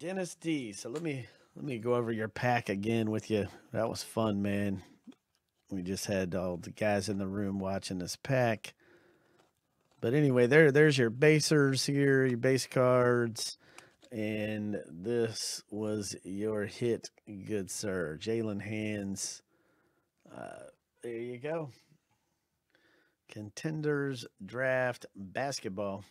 Dennis D. So let me let me go over your pack again with you. That was fun, man. We just had all the guys in the room watching this pack. But anyway, there there's your basers here, your base cards. And this was your hit, good sir. Jaylen Hands. Uh, there you go. Contenders draft basketball.